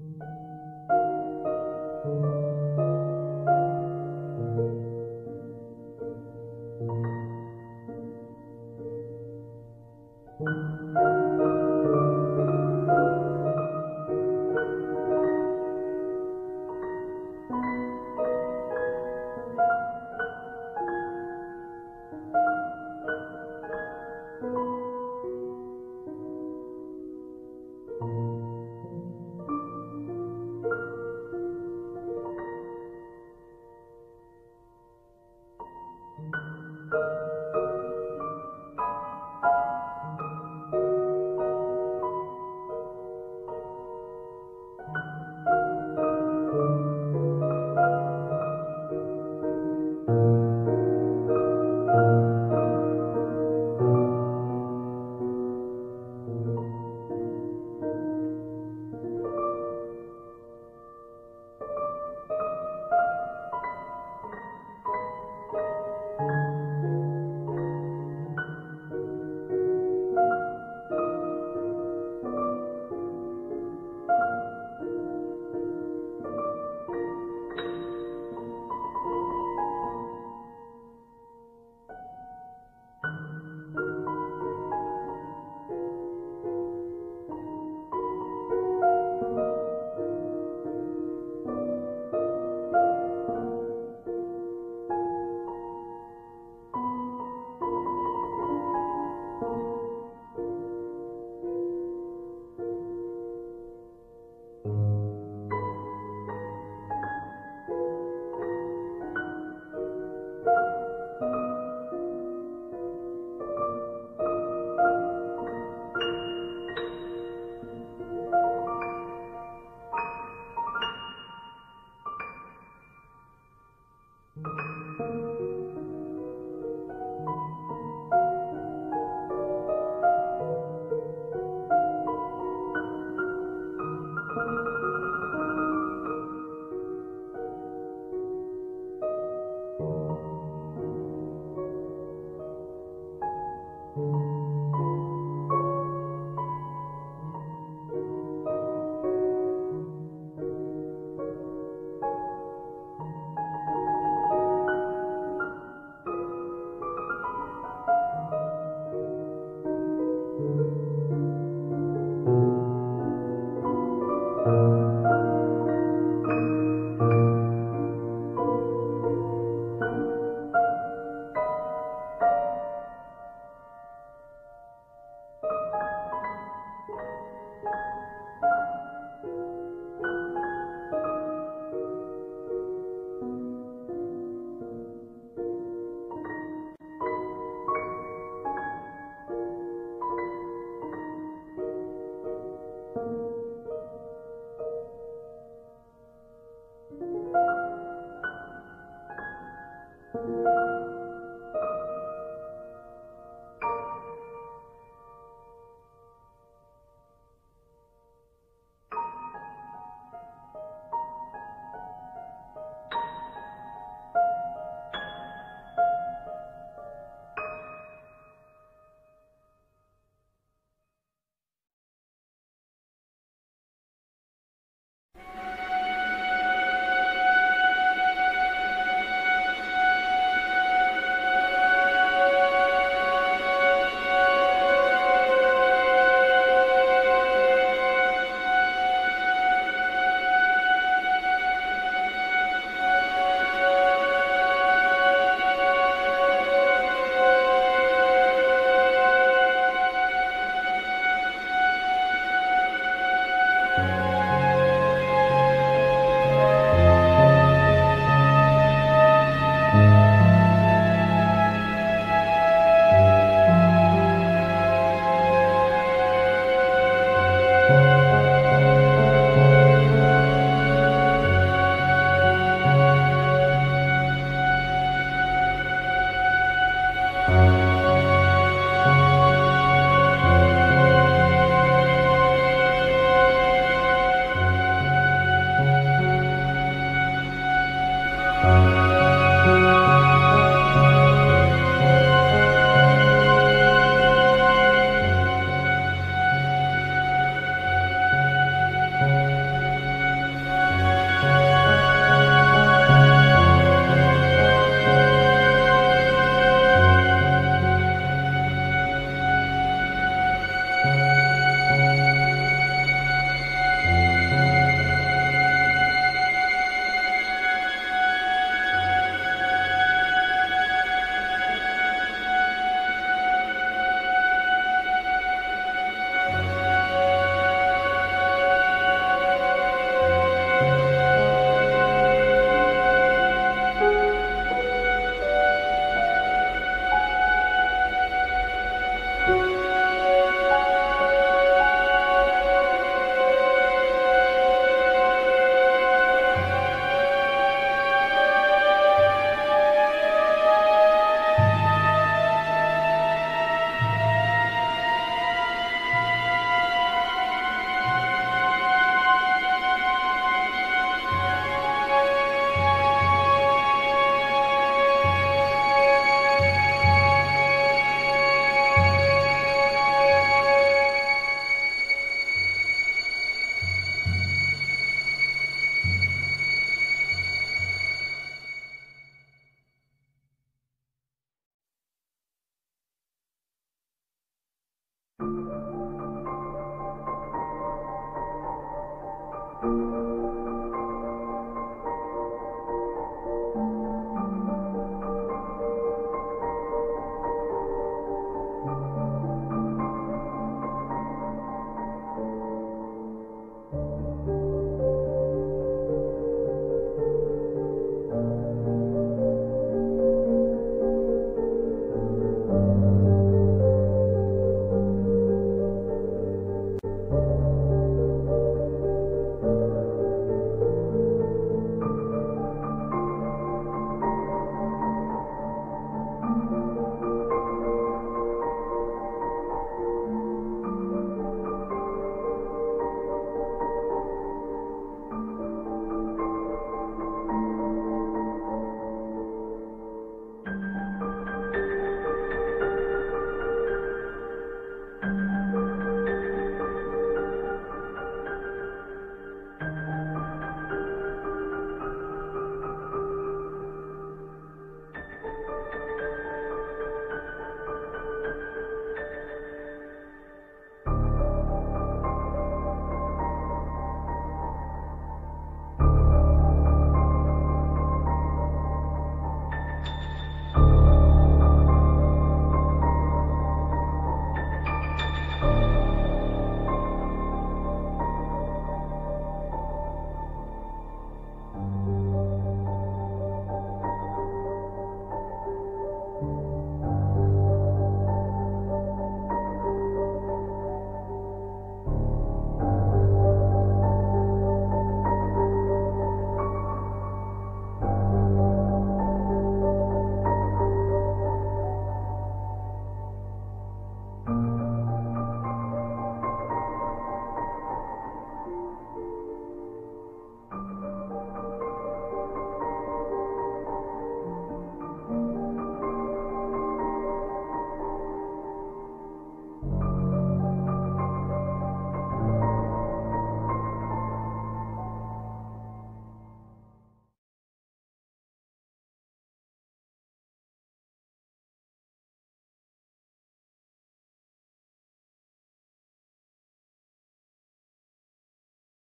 Música